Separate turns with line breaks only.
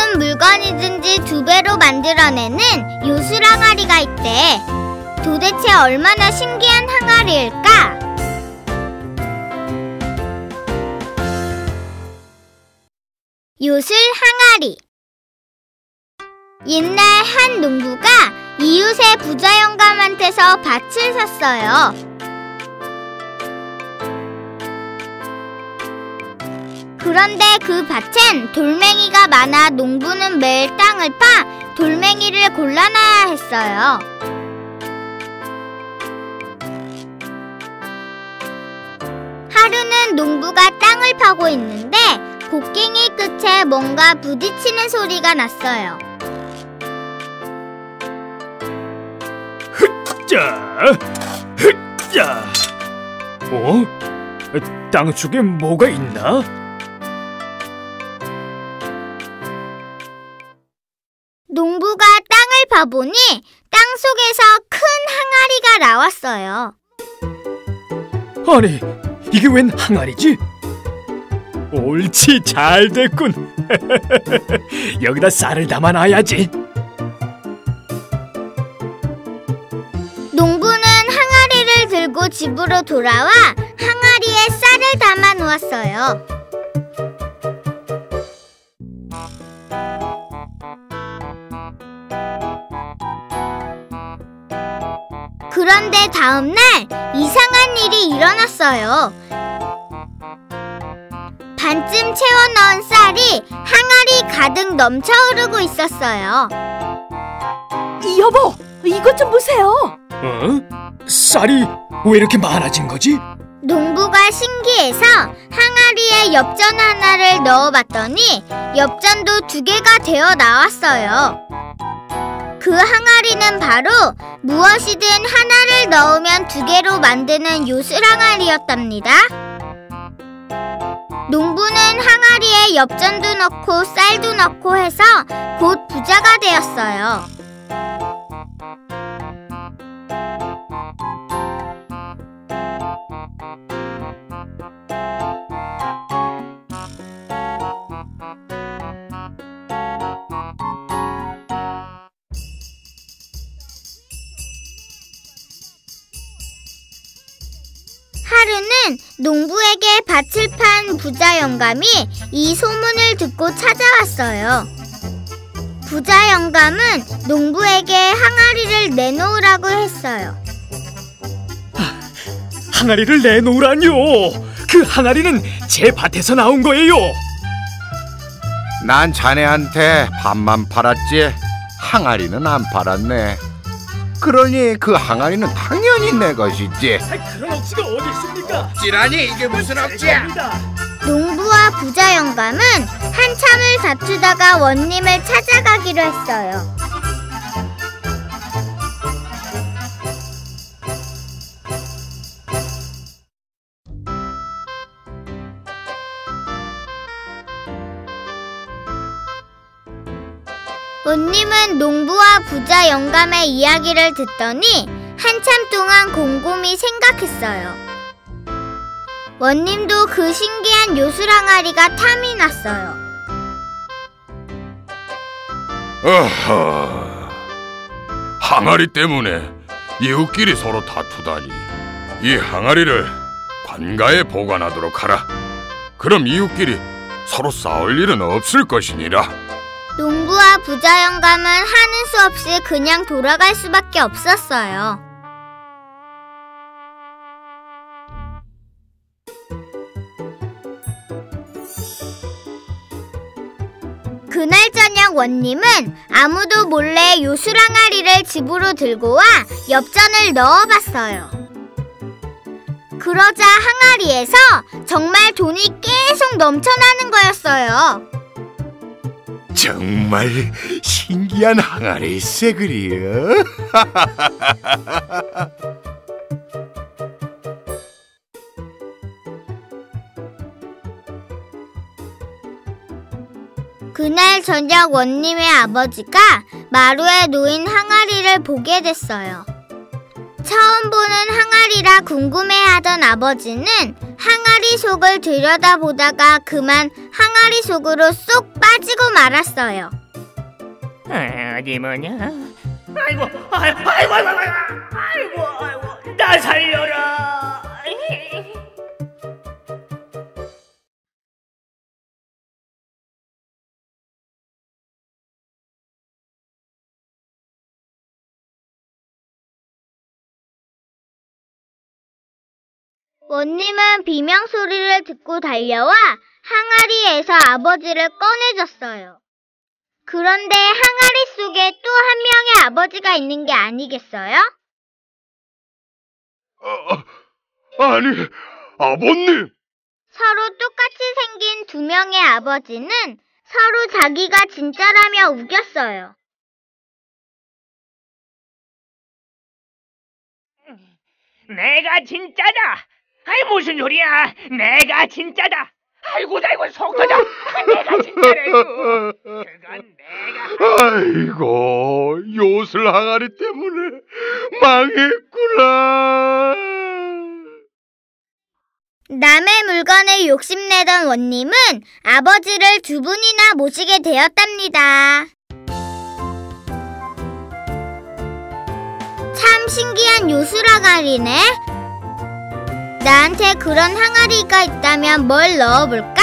무슨 물건이든지 두 배로 만들어내는 요술 항아리가 있대. 도대체 얼마나 신기한 항아리일까? 요술 항아리 옛날 한 농부가 이웃의 부자 영감한테서 밭을 샀어요. 그런데 그 밭엔 돌멩이가 많아 농부는 매일 땅을 파 돌멩이를 골라놔야 했어요. 하루는 농부가 땅을 파고 있는데 곡괭이 끝에 뭔가 부딪히는 소리가 났어요.
자, 자. 어? 땅 속에 뭐가 있나?
농부가 땅을 봐보니 땅 속에서 큰 항아리가 나왔어요.
아니, 이게 웬 항아리지? 옳지, 잘 됐군. 여기다 쌀을 담아놔야지.
농부는 항아리를 들고 집으로 돌아와 항아리에 쌀을 담아 놓았어요. 그런데 다음날 이상한 일이 일어났어요. 반쯤 채워 넣은 쌀이 항아리 가득 넘쳐 흐르고 있었어요.
여보, 이것 좀 보세요.
어? 쌀이 왜 이렇게 많아진 거지?
농부가 신기해서 항아리에 엽전 하나를 넣어봤더니 엽전도 두 개가 되어 나왔어요. 그 항아리는 바로 무엇이든 하나를 넣으면 두 개로 만드는 요술 항아리였답니다. 농부는 항아리에 엽전도 넣고 쌀도 넣고 해서 곧 부자가 되었어요. 하루는 농부에게 밭을 판 부자 영감이 이 소문을 듣고 찾아왔어요. 부자 영감은 농부에게 항아리를 내놓으라고 했어요.
항아리를 내놓으라뇨. 그 항아리는 제 밭에서 나온 거예요.
난 자네한테 밥만 팔았지 항아리는 안 팔았네. 그러니 그 항아리는 당연히 내 것이지.
그런 억지가 어디 있습니까?
지라니 이게 무슨 억지야?
농부와 부자 영감은 한참을 다투다가 원님을 찾아가기로 했어요. 원님은 농부와 부자 영감의 이야기를 듣더니 한참 동안 곰곰이 생각했어요. 원님도 그 신기한 요술 항아리가 탐이 났어요.
어허, 항아리 때문에 이웃끼리 서로 다투다니. 이 항아리를 관가에 보관하도록 하라. 그럼 이웃끼리 서로 싸울 일은 없을 것이니라.
농부와 부자 영감은 하는 수 없이 그냥 돌아갈 수밖에 없었어요. 그날 저녁 원님은 아무도 몰래 요술 항아리를 집으로 들고 와 엽전을 넣어봤어요. 그러자 항아리에서 정말 돈이 계속 넘쳐나는 거였어요.
정말 신기한 항아리일세 그리요.
그날 저녁 원님의 아버지가 마루에 놓인 항아리를 보게 됐어요. 처음 보는 항아리라 궁금해하던 아버지는 항아리 속을 들여다보다가 그만 항아리 속으로 쏙 빠지고 말았어요.
아, 어디 뭐냐? 아이고, 아이고, 아이고, 아이고, 아이고, 아이고, 나살
원님은 비명 소리를 듣고 달려와 항아리에서 아버지를 꺼내줬어요. 그런데 항아리 속에 또 한 명의 아버지가 있는 게 아니겠어요?
어, 아니, 아버님.
서로 똑같이 생긴 두 명의 아버지는 서로 자기가 진짜라며 우겼어요.
내가 진짜다. 아이 무슨 소리야? 내가 진짜다. 아이고, 아이고, 속 터져. 아, 내가 진짜라고. 그건 내가.
아이고, 요술 항아리 때문에 망했구나.
남의 물건에 욕심내던 원님은 아버지를 두 분이나 모시게 되었답니다. 참 신기한 요술 항아리네. 나한테 그런 항아리가 있다면 뭘 넣어볼까?